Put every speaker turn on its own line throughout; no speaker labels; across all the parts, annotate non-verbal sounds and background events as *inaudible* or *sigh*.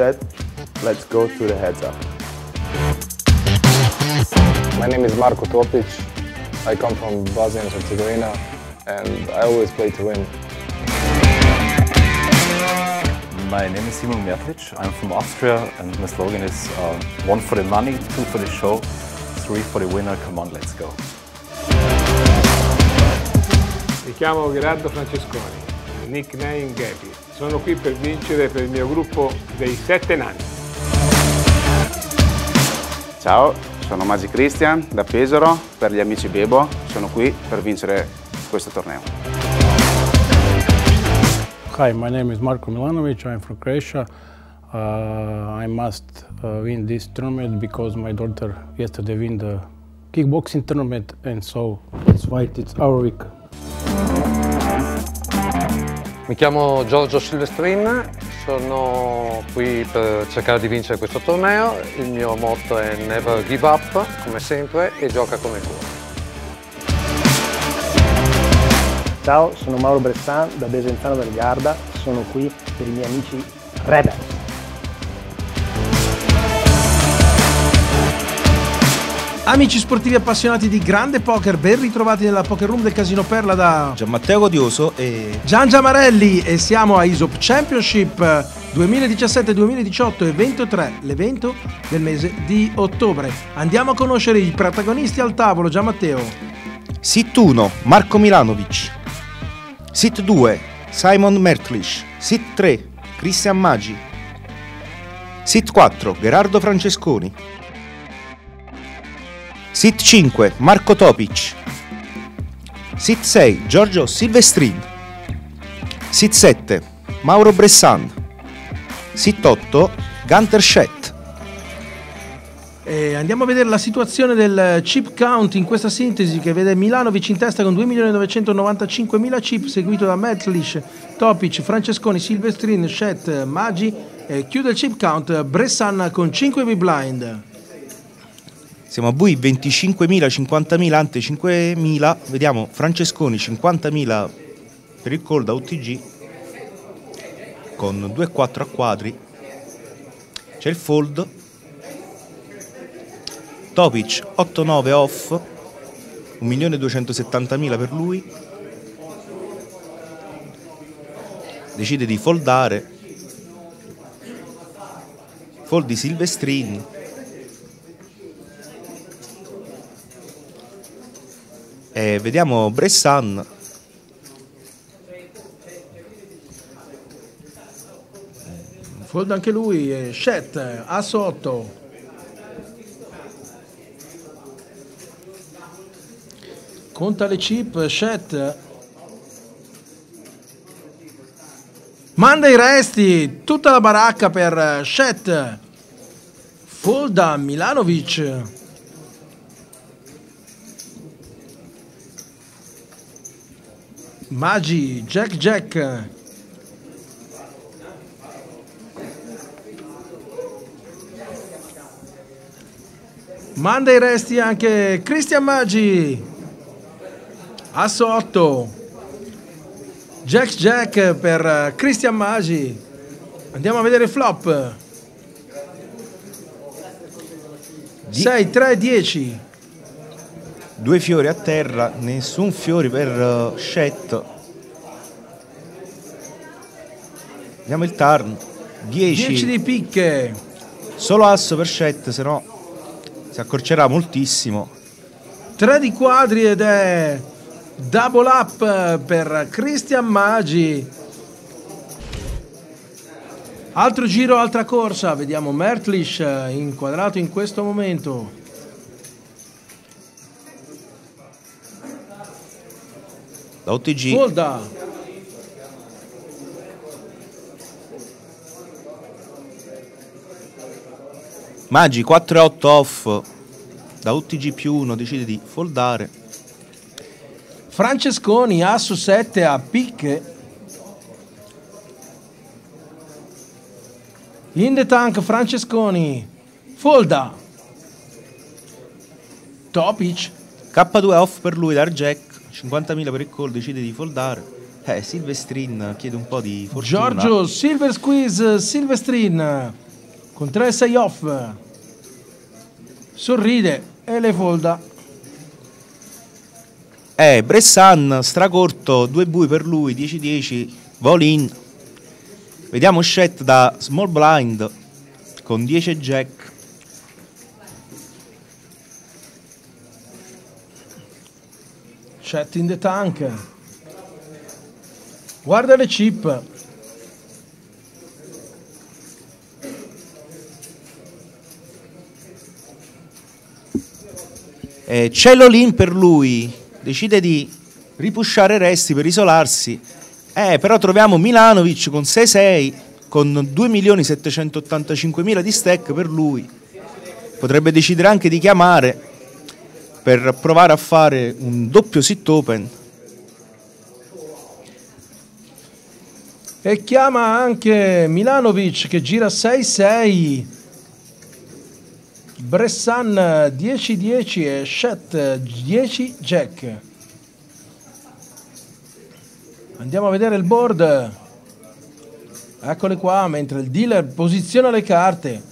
Good set. Let's go to the heads up.
My name is Marko Topic. I come from Bosnia and Herzegovina and I always play to win.
My name is Simon Mertlic. I'm from Austria and my slogan is uh, one for the money, two for the show, three for the winner. Come on, let's go.
Mi chiamo Gerardo Francesconi, nickname Gaby. Sono qui per vincere per il mio gruppo dei sette nani.
Ciao, sono Magi Christian da Pesaro, per gli amici Bebo, sono qui per vincere questo torneo.
Hi, my name is Marko Milanovic, I'm from Croatia. Uh, I must uh, win this tournament because my daughter yesterday win the kickboxing tournament and so that's why it's our week.
Mi chiamo Giorgio Silvestrin, sono qui per cercare di vincere questo torneo. Il mio motto è never give up, come sempre, e gioca come cuore.
Ciao, sono Mauro Bressan da Desenzano del Garda, sono qui per i miei amici Rebels.
Amici sportivi appassionati di grande poker, ben ritrovati nella Poker Room del Casino Perla da
Gianmatteo Godioso e
Gian Giamarelli. E siamo a ISOP Championship 2017-2018, evento 3, l'evento del mese di ottobre. Andiamo a conoscere i protagonisti al tavolo, Gianmatteo.
Sit 1 Marco Milanovic, Sit 2 Simon Mertlisch, Sit 3 Cristian Maggi, Sit 4 Gerardo Francesconi, Sit 5 Marco Topic, Sit 6 Giorgio Silvestrin, Sit 7 Mauro Bressan, Sit 8 Gunter Schett.
E andiamo a vedere la situazione del chip count in questa sintesi che vede Milanovic in testa con 2.995.000 chip, seguito da Metlish, Topic, Francesconi, Silvestrin, Schett, Maggi e chiude il chip count Bressan con 5 big blind.
Siamo a voi 25.000, 50.000, ante 5.000. Vediamo Francesconi 50.000 per il call da UTG con 2-4 a quadri. C'è il fold. Topic 8-9 off. 1.270.000 per lui. Decide di foldare. Fold di Silvestrini. E vediamo Bressan.
Fold anche lui, Shet, asso 8. Conta le chip, Shet. Manda i resti, tutta la baracca per Shet. Folda Milanovic. Magi, Jack Jack. Manda i resti anche Cristian Maggi. Asso 8. Jack Jack per Cristian Maggi. Andiamo a vedere il flop. 6, 3, 10.
Due fiori a terra, nessun fiore per uh, Shet. Vediamo il turn. 10.
10 di picche.
Solo asso per Shet, se no si accorcerà moltissimo.
3 di quadri ed è double up per Christian Maggi. Altro giro, altra corsa. Vediamo Mertlish inquadrato in questo momento.
Da OTG.
Folda.
Maggi 4 e 8 off. Da UTG più 1 decide di foldare.
Francesconi, asso 7 a picche. In the tank Francesconi. Folda. Topic.
K2 off per lui, dar jack. 50.000 per il call, decide di foldare. Eh, Silvestrin chiede un po' di fortuna.
Giorgio Silver Squeeze Silvestrin con 3-6 off. Sorride e le folda.
Eh, Bressan, stracorto, due bui per lui, 10-10, Volin. Vediamo Shet da small blind con 10 jack.
Chat in the tank. Guarda le chip.
Eh, c'è l'all-in per lui, decide di ripushare resti per isolarsi. Eh, però troviamo Milanovic con 6-6 con 2.785.000 di stack per lui. Potrebbe decidere anche di chiamare per provare a fare un doppio sit open.
E chiama anche Milanovic che gira 6-6. Bressan 10-10 e Shet 10 Jack. Andiamo a vedere il board. Eccole qua, mentre il dealer posiziona le carte.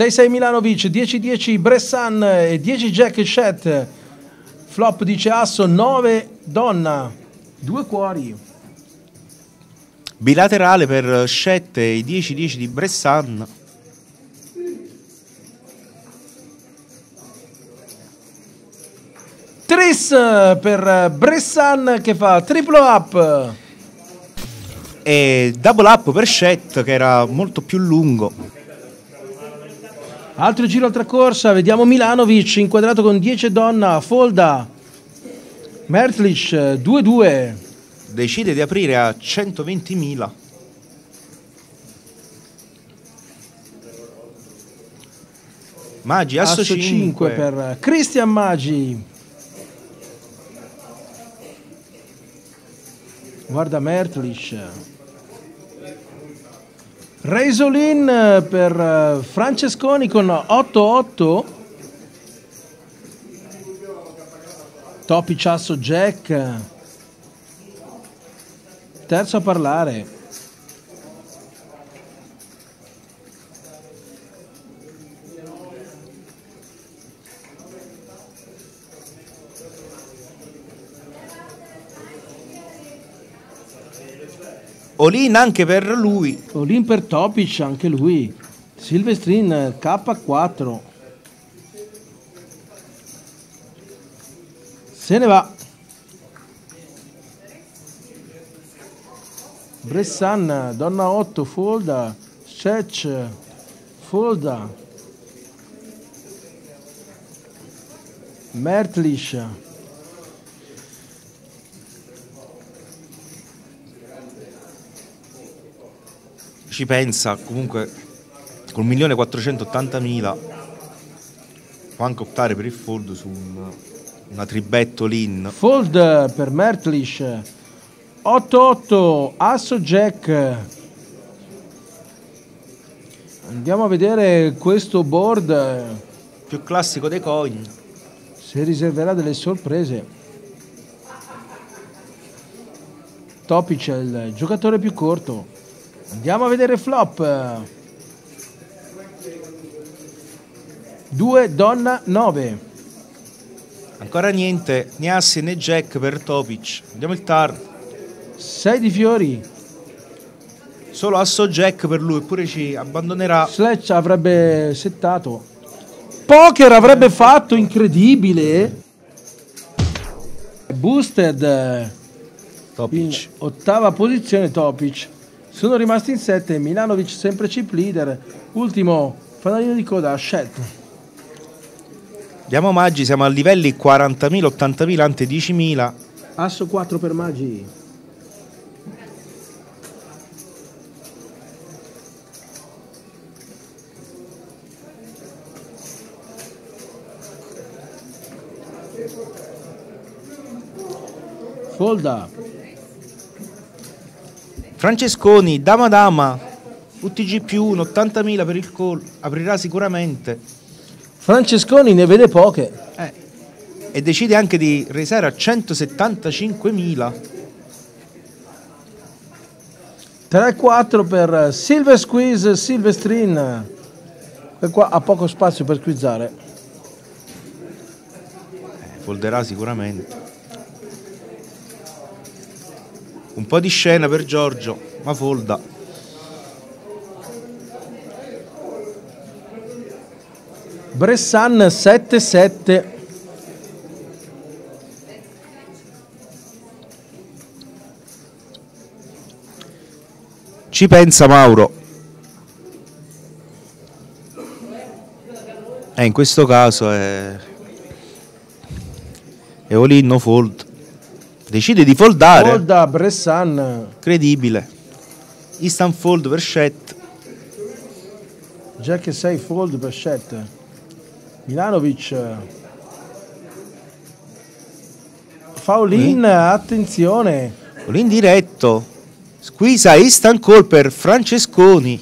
«6-6 Milanovic, 10-10 Bressan e 10 Jack Shet. Flop dice Asso, 9 Donna, due cuori.
Bilaterale per Shet e i 10-10 di Bressan.
Tris per Bressan che fa triplo up.
E double up per Shet che era molto più lungo.
Altro giro, altra corsa, vediamo Milanovic inquadrato con 10 donna, Folda, Mertlich 2-2.
Decide di aprire a 120.000. Maggi, asso,
Asso
5.
5 per Christian Maggi. Guarda Mertlich. Reisolin per eh, Francesconi con 8-8. Topi Ciasso Jack. Terzo a parlare.
Olin anche per lui.
Olin per Topic, anche lui. Silvestrin eh, K4. Se ne va. Bressan, Donna 8, Folda, Cech, Folda, Mertlish,
Ci pensa comunque con 1.480.000 può anche optare per il fold su un- una tribetto Olin.
Fold per Mertlish, 8-8, Asso Jack. Andiamo a vedere questo board.
Più classico dei coin.
Se riserverà delle sorprese. Topic è il giocatore più corto. Andiamo a vedere flop. 2 donna 9.
Ancora niente, né assi né jack per Topic. Vediamo il turn.
6 di fiori.
Solo asso jack per lui, eppure ci abbandonerà.
Sledge avrebbe settato. Poker avrebbe fatto incredibile. Boosted. In ottava posizione Topic. Sono rimasti in 7 Milanovic sempre chip leader. Ultimo fanalino di coda Shet.
Diamo Maggi, siamo a livelli 40.000, 80.000, ante 10.000.
Asso 4 per Maggi. Folda.
Francesconi, dama dama, UTG più 1, 80.000 per il call, aprirà sicuramente.
Francesconi ne vede poche.
Eh, e decide anche di resare a 175.000.
3-4 per Silver Squeeze Silvestrin. E qua ha poco spazio per squizzare.
Eh, folderà sicuramente. Un po' di scena per Giorgio, ma folda.
Bressan 7-7.
Ci pensa Mauro. E in questo caso è... È Olin fold. Decide di foldare.
Folda Bressan.
Credibile. Instant fold per Shet.
Jack 6 fold per Shet. Milanovic. Faulin, attenzione.
Olin diretto. Squisa instant call per Francesconi.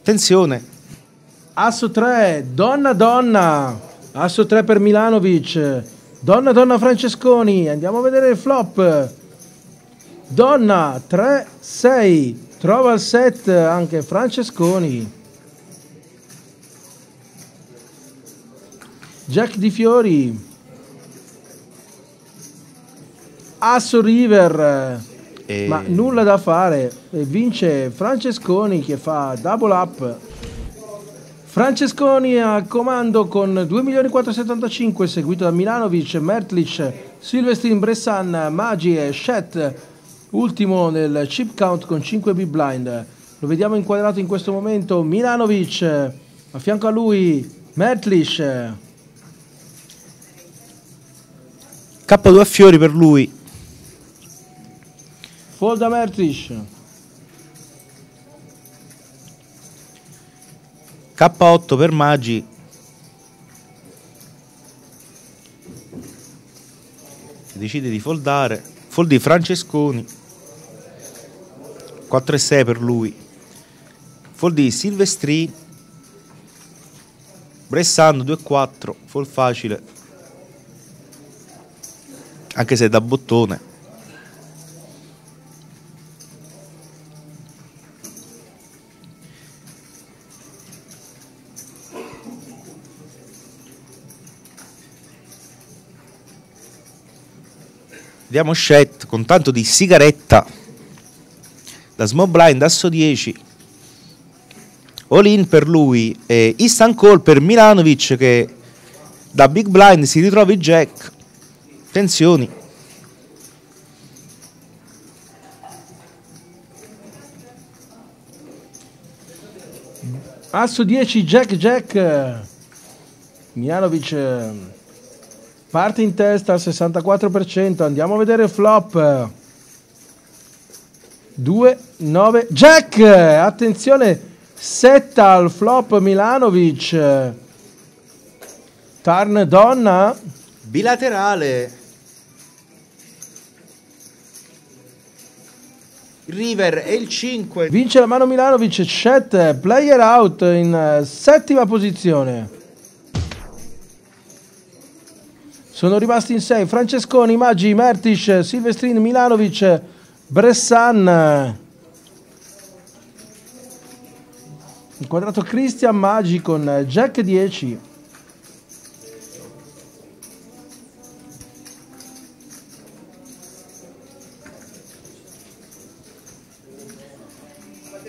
Attenzione.
Asso 3, donna donna. Asso 3 per Milanovic. Donna donna Francesconi. Andiamo a vedere il flop. Donna 3 6. Trova il set anche Francesconi. Jack di Fiori. Asso River.
E-
Ma nulla da fare. E vince Francesconi che fa double up. Francesconi a comando con 2.475 seguito da Milanovic, Mertlic, Silvestrin, Bressan, Maggi e Shet, ultimo nel chip count con 5 big blind. Lo vediamo inquadrato in questo momento Milanovic, a fianco a lui Mertlic,
K2 a fiori per lui.
Folda Mertlic,
K8 per Maggi. Decide di foldare. Foldi Francesconi. 4 e 6 per lui. Foldi Silvestri. Bressando 2 e 4. Fold facile. Anche se è da bottone. Vediamo Shet con tanto di sigaretta. Da small blind asso 10 all in per lui e instant call per Milanovic che da big blind si ritrova il jack. Tensioni.
Asso 10 Jack Jack, Milanovic eh, parte in testa al 64%, andiamo a vedere flop. 2, 9, Jack, attenzione, setta al flop Milanovic. Turn donna,
bilaterale River e il 5
vince la mano Milanovic, Chet, player out in eh, settima posizione. Sono rimasti in 6 Francesconi, Maggi, Mertic, Silvestrin, Milanovic, Bressan. Inquadrato Christian Maggi con Jack 10.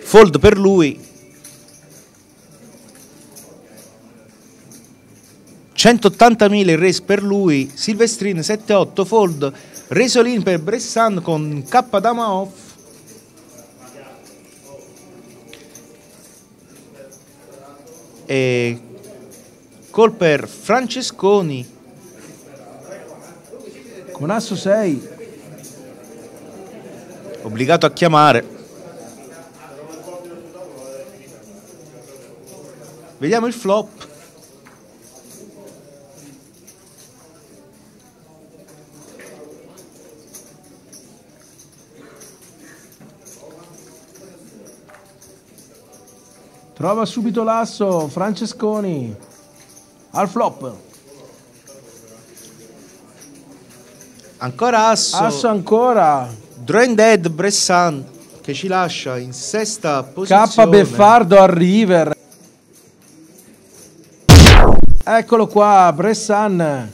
fold per lui 180.000 il race per lui Silvestrin 7-8 fold Resolin per Bressan con K dama off e call per Francesconi.
Con asso 6.
obbligato a chiamare. Vediamo il flop
Prova subito l'asso, Francesconi. Al flop.
Ancora asso.
Asso ancora.
Drain Dead Bressan che ci lascia in sesta posizione.
K Beffardo al river. Eccolo qua, Bressan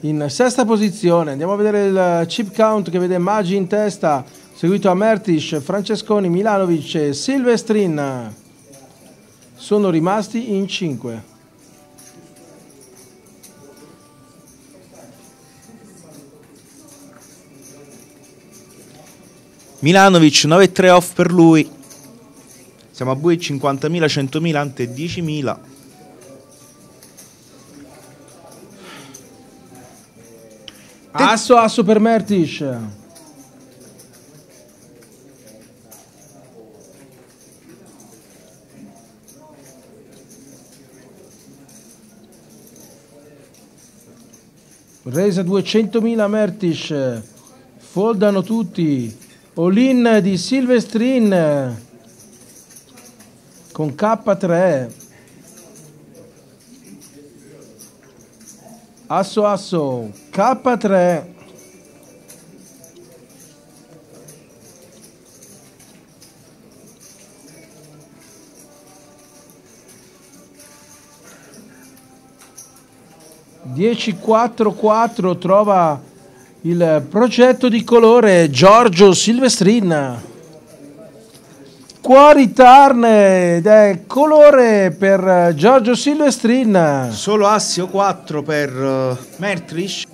in sesta posizione. Andiamo a vedere il chip count che vede Maggi in testa, seguito a Mertish, Francesconi, Milanovic e Silvestrin. Sono rimasti in 5.
Milanovic 9-3 off per lui. Siamo a bui 50.000, 100.000, ante 10.000.
Asso, asso per Mertish. Resa 200.000 Mertish. Foldano tutti. All-in di Silvestrin con K3. Asso asso, K3. Dieci quattro quattro trova il progetto di colore Giorgio Silvestrin. Cuori Tarne ed è colore per Giorgio Silvestrin.
Solo assi o 4 per uh, Mertrish.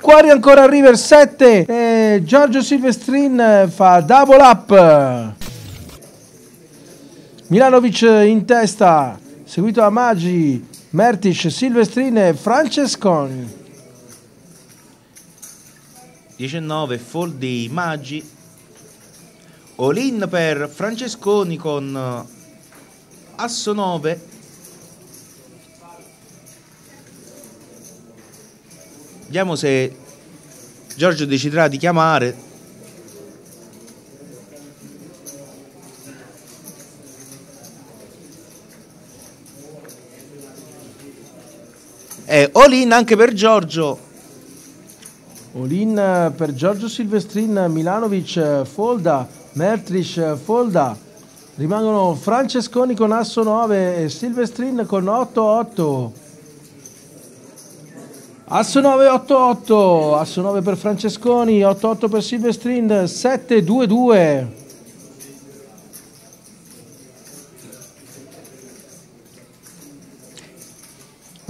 Cuori ancora a River 7 e Giorgio Silvestrin fa double up. Milanovic in testa, seguito da Maggi, Mertish, Silvestrin e Francesconi.
19 fold di Maggi. All-in per Francesconi con uh, asso 9. Vediamo se Giorgio deciderà di chiamare. E all-in anche per Giorgio
Olin per Giorgio Silvestrin, Milanovic folda, Mertrish folda. Rimangono Francesconi con asso 9 e Silvestrin con 8-8. Asso 9 8-8, asso 9 per Francesconi, 8-8 per Silvestrin, 7-2-2.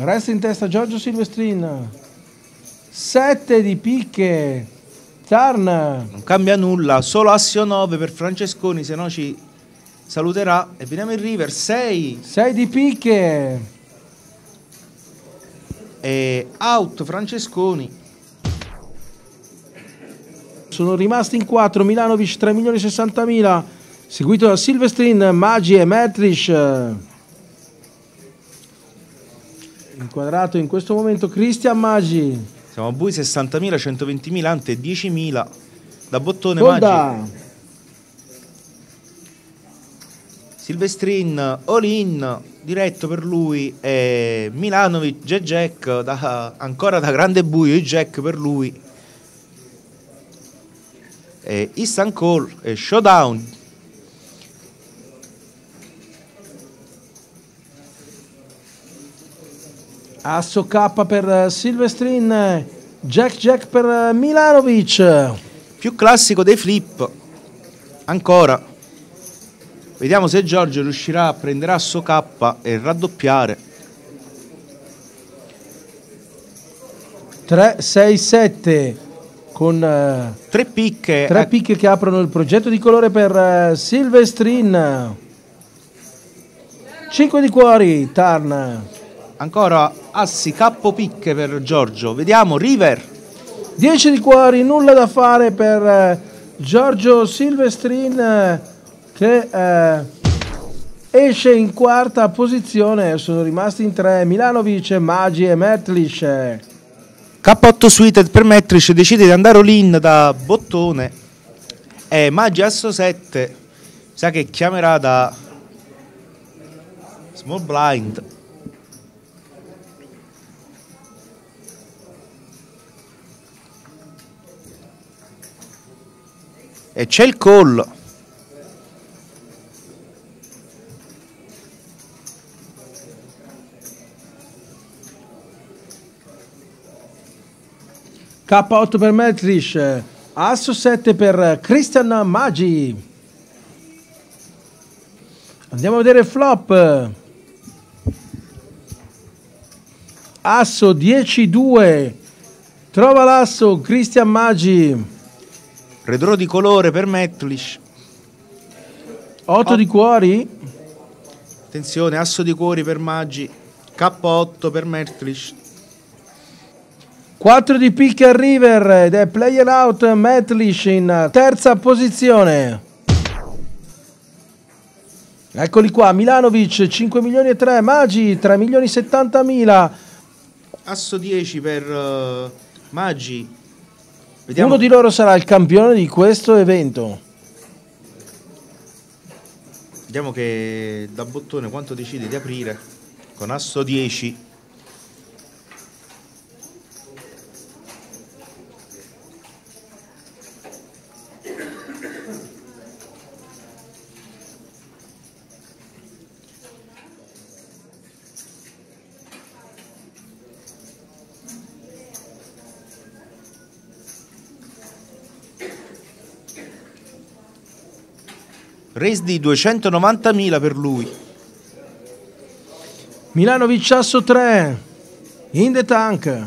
Resta in testa Giorgio Silvestrin. 7 di picche. Tarn.
Non cambia nulla, solo assio 9 per Francesconi, se no ci saluterà. E vediamo il river, 6.
6 di picche.
E out Francesconi.
Sono rimasti in 4 Milanovic 3 milioni 60 mila, seguito da Silvestrin, Maggi e Metrish. Inquadrato in questo momento Cristian Maggi.
Siamo a bui 60.000, 120.000, ante 10.000. Da bottone
Fonda.
Maggi. Silvestrin, all-in, diretto per lui. E Milanovic, Jack Jack, da, ancora da grande buio, i Jack per lui. E Instant Call e Showdown.
Asso K per Silvestrin, Jack Jack per Milanovic.
Più classico dei flip. Ancora. Vediamo se Giorgio riuscirà a prendere asso K e raddoppiare.
3, 6, 7 con eh,
tre picche.
Tre picche che aprono il progetto di colore per eh, Silvestrin. 5 di cuori, Tarn.
Ancora assi capo picche per Giorgio. Vediamo River.
10 di cuori, nulla da fare per eh, Giorgio Silvestrin eh, che eh, esce in quarta posizione. Sono rimasti in tre Milanovic, Maggi e Mertlish.
K8 Suited per Metric decide di andare all-in da bottone e Maggi asso 7 sa che chiamerà da Small blind. E c'è il call.
K8 per Metrish, Asso 7 per Christian Maggi. Andiamo a vedere il flop. Asso 10-2. Trova l'asso Christian Maggi.
Redraw di colore per Metlish.
8 di cuori.
Attenzione, asso di cuori per Maggi. K8 per Metlish.
4 di picche al river ed è player out Metlish in terza posizione. Eccoli qua, Milanovic 5 milioni e 3, Maggi 3 milioni e 70 mila.
Asso 10 per uh, Maggi.
Uno di loro sarà il campione di questo evento.
Vediamo che da bottone quanto decide di aprire con asso 10. Race di 290.000 per lui.
Milanovic Asso 3 in the tank.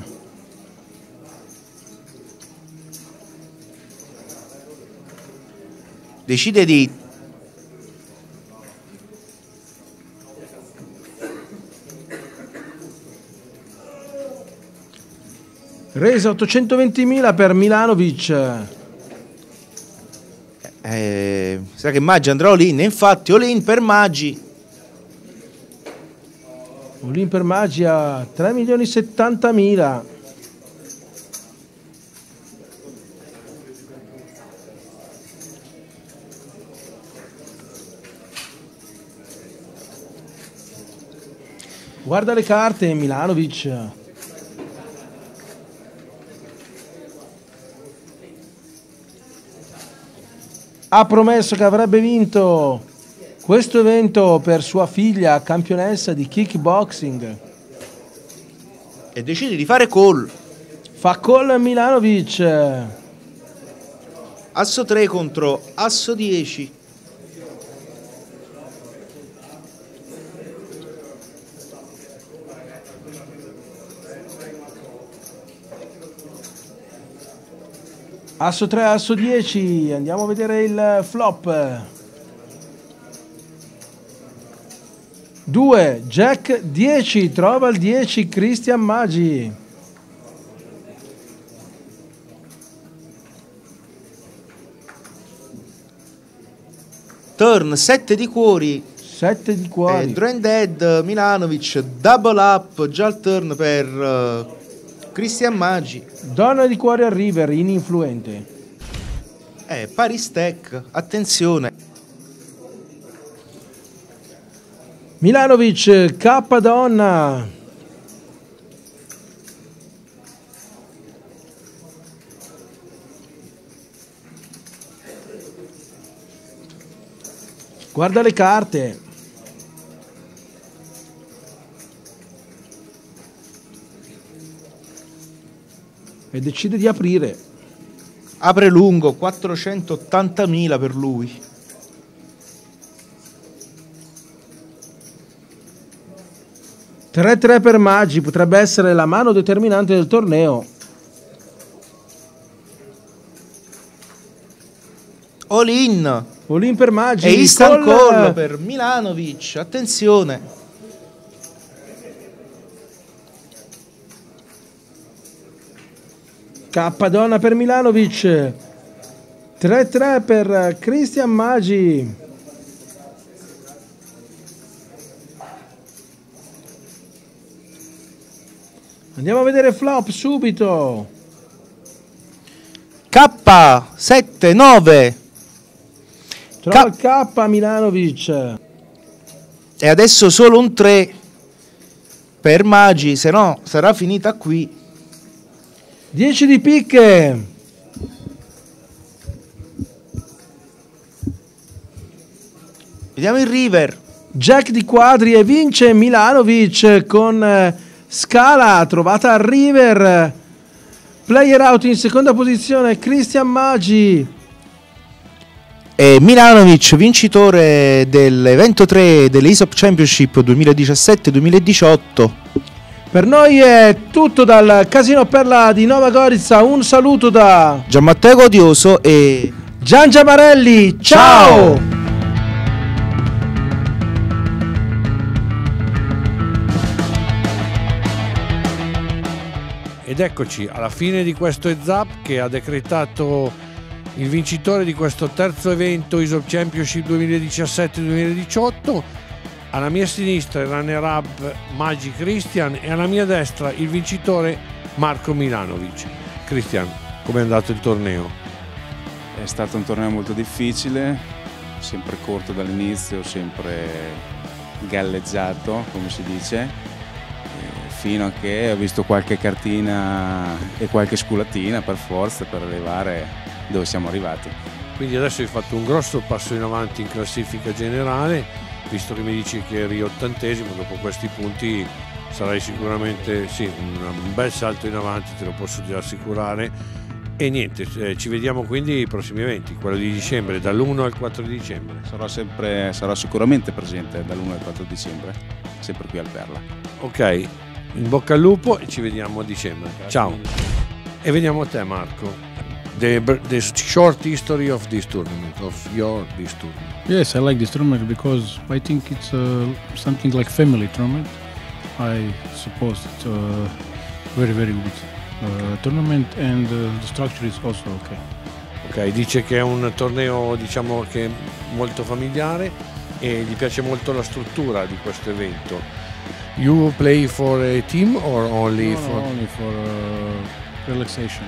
Decide di
Resa 820.000 per Milanovic.
Eh, sa che Maggi andrà all-in, infatti all-in per Maggi.
All-in per Maggi a 3 milioni e 70.000. Guarda le carte, Milanovic. Ha promesso che avrebbe vinto questo evento per sua figlia, campionessa di kickboxing.
E decide di fare call.
Fa call Milanovic.
Asso 3 contro Asso 10.
Asso 3, asso 10, andiamo a vedere il flop. 2, Jack 10, trova il 10 Christian Maggi.
Turn 7 di cuori.
7 di cuori.
E draw and dead Milanovic, double up, già il turn per uh, Christian Maggi.
Donna di cuore al river, ininfluente.
Eh, pari stack, attenzione.
Milanovic, K donna. Guarda le carte. E decide di aprire.
Apre lungo, 480.000 per lui.
Tre 3 per Maggi potrebbe essere la mano determinante del torneo.
All in.
All in per Maggi.
E
call-
call per Milanovic, attenzione.
K donna per Milanovic. 3-3 per Christian Maggi. Andiamo a vedere flop subito.
K 7 9.
Trova il K Milanovic.
E adesso solo un 3 per Magi, se no sarà finita qui.
10 di picche.
Vediamo il River.
Jack di quadri e vince Milanovic con eh, Scala trovata al River. Player out in seconda posizione Christian Maggi.
E Milanovic, vincitore dell'evento 3 dell'ESOP Championship 2017-2018.
Per noi è tutto dal Casino Perla di Nova Gorizia. Un saluto da
Gianmatteo Godioso e
Gian Giamarelli. Ciao! Ed eccoci alla fine di questo EZAP che ha decretato il vincitore di questo terzo evento ISOP Championship 2017-2018. Alla mia sinistra il runner-up Maggi Christian e alla mia destra il vincitore Marco Milanovic. Christian, come è andato il torneo?
È stato un torneo molto difficile, sempre corto dall'inizio, sempre galleggiato, come si dice, fino a che ho visto qualche cartina e qualche sculatina per forza per arrivare dove siamo arrivati.
Quindi adesso hai fatto un grosso passo in avanti in classifica generale, visto che mi dici che eri ottantesimo, dopo questi punti sarai sicuramente sì, un, bel salto in avanti, te lo posso già assicurare. E niente, eh, ci vediamo quindi ai prossimi eventi, quello di dicembre, dall'1 al 4 di dicembre.
Sarò, sempre, sarò sicuramente presente dall'1 al 4 dicembre, sempre qui al Perla.
Ok, in bocca al lupo e ci vediamo a dicembre. Ciao. E veniamo a te Marco. The, the short history of this tournament, of your this tournament.
Yes, I like this tournament because I think it's uh, something like family tournament. I suppose it's a very very good uh, tournament and uh, the structure is also okay.
Ok, dice che è un torneo diciamo che è molto familiare e gli piace molto la struttura di questo evento. You play for a team or only
No, no,
for
only for uh, relaxation.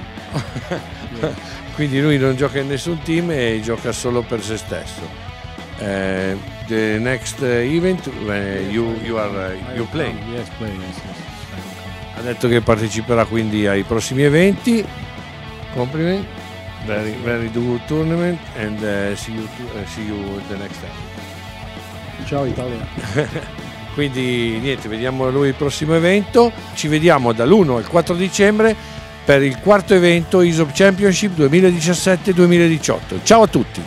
*laughs*
Quindi lui non gioca in nessun team e gioca solo per se stesso. Eh, the next eh, event eh, you, you, are, you play.
Yes, play. Yes, yes.
Ha detto che parteciperà quindi ai prossimi eventi. Complimenti. Very, very good tournament and eh, see, you to- eh, see you the next time.
Ciao Italia. *laughs*
Quindi niente, vediamo lui il prossimo evento. Ci vediamo dall'1 al 4 dicembre per il quarto evento ISOP Championship 2017-2018. Ciao a tutti!